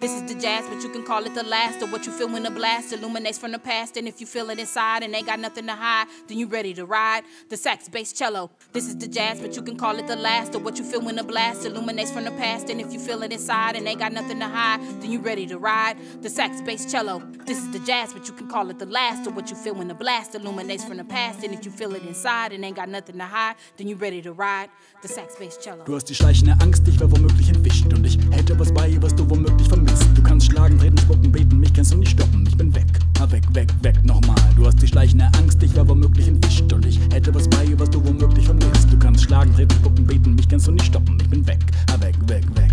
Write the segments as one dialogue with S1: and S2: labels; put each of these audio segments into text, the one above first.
S1: This is the jazz, but you can call it the last. of what you feel when the blast illuminates from the past. And if you feel it inside and ain't got nothing to hide, then you ready to ride. The sax, bass, cello. This is the jazz, but you can call it the last. of what you feel when the blast illuminates from the past. And if you feel it inside and ain't got nothing to hide, then you ready to ride. The sax, bass, cello. This is the jazz, but you can call it the last. of what you feel when the blast illuminates from the past. And if you feel it inside and ain't got nothing to hide, then you ready to ride. The sax, bass, cello.
S2: Du hast die schleichende Angst, dich war womöglich entwischt. Und ich hätte was bei, was du womöglich vermisst. Du kannst schlagen, treten, spucken, beten, mich kannst du nicht stoppen. Ich bin weg, ah, weg, weg, weg, nochmal. Du hast die schleichende Angst, dich war womöglich entwischt. Und ich hätte was bei, was du womöglich vermisst. Du kannst schlagen, treten, spucken, beten, mich kannst du nicht stoppen. Ich bin weg, ah, weg, weg, weg.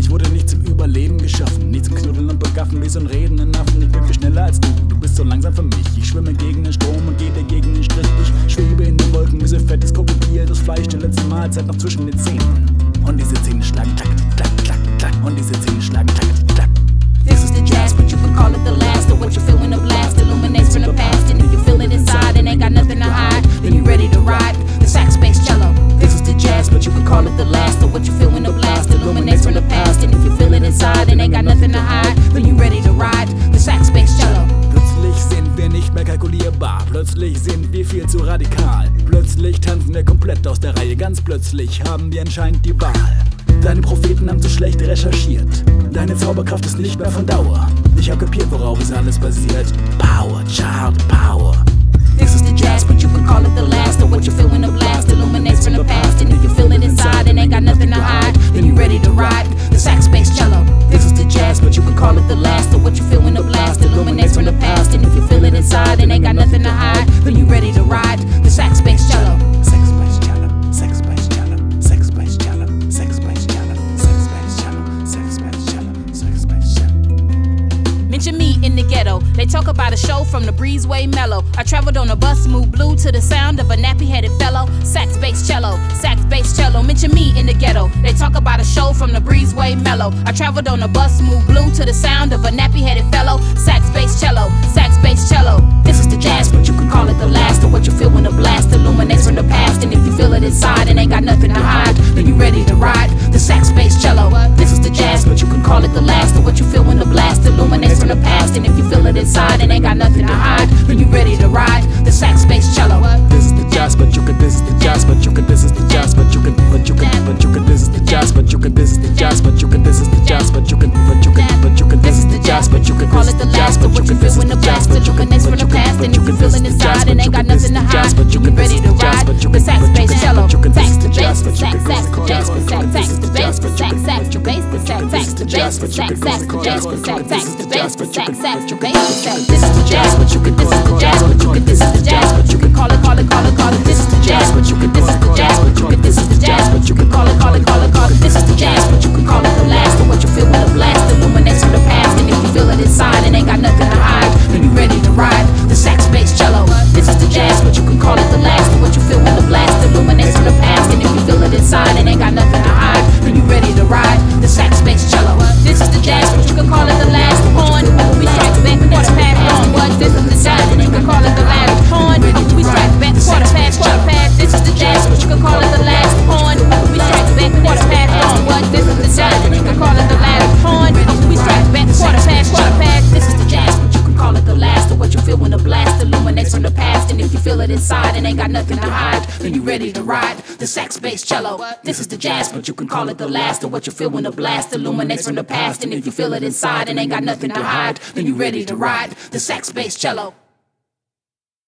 S2: Ich wurde nicht zum Überleben geschaffen, nicht zum Knuddeln und Begaffen wie so ein redenden Affen. Ich bin viel schneller als du, du bist so langsam für mich. Ich schwimme gegen den Strom und gehe Plötzlich sind wir viel zu radikal. Plötzlich tanzen wir komplett aus der Reihe. Ganz plötzlich haben wir anscheinend die Wahl. Deine Propheten haben zu schlecht recherchiert. Deine Zauberkraft ist nicht mehr von Dauer. Ich hab kapiert, worauf es alles basiert. Power, Child, Power.
S1: Mention me in the ghetto. They talk about a show from the breezeway mellow. I traveled on a bus, moved blue to the sound of a nappy headed fellow. Sax, bass, cello, sax, bass, cello. Mention me in the ghetto. They talk about a show from the breezeway mellow. I traveled on a bus, moved blue to the sound of a nappy headed fellow. Sax, bass, cello, sax, bass, cello. call it the last of what you feel when the blast is looking next for the past and you
S2: can
S1: feel it inside and ain't got nothing to hide but you ready to ride the sax bass cello, sax the bass the sax sax the sax, the sax sax sax, bass the sax sax sax, bass the sax sax the sax, the sax sax the sax, the sax sax sax, bass the sax sax sax, bass the sax this sax can call it the last horn. We strike back quarter past on. What? This is the but you can call it the last horn. We strike back quarter past, quarter past. This is the but you can call it the last it inside and ain't got nothing to hide, then you ready to ride. The sax, bass, cello. This is the jazz, but you can call it the last. Or what you feel when the blast illuminates from the past. And if you feel it inside and ain't got nothing to hide, then you ready to ride. The sax, bass, cello.